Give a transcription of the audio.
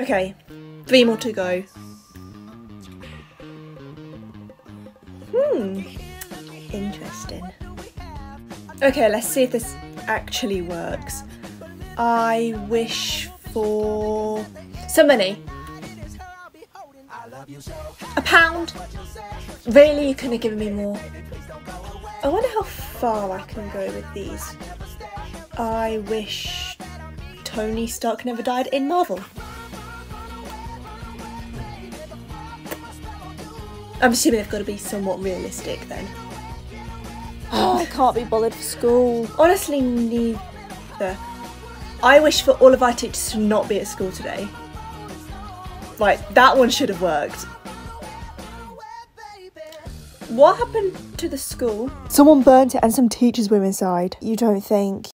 Okay, three more to go. Hmm, interesting. Okay, let's see if this actually works. I wish for some money. A pound? Really? You couldn't have given me more? I wonder how far I can go with these. I wish Tony Stark never died in Marvel. I'm assuming they've got to be somewhat realistic then. Oh, I can't be bothered for school. Honestly, neither. I wish for all of our teachers to not be at school today. Right, that one should have worked. What happened to the school? Someone burnt it and some teachers were inside. You don't think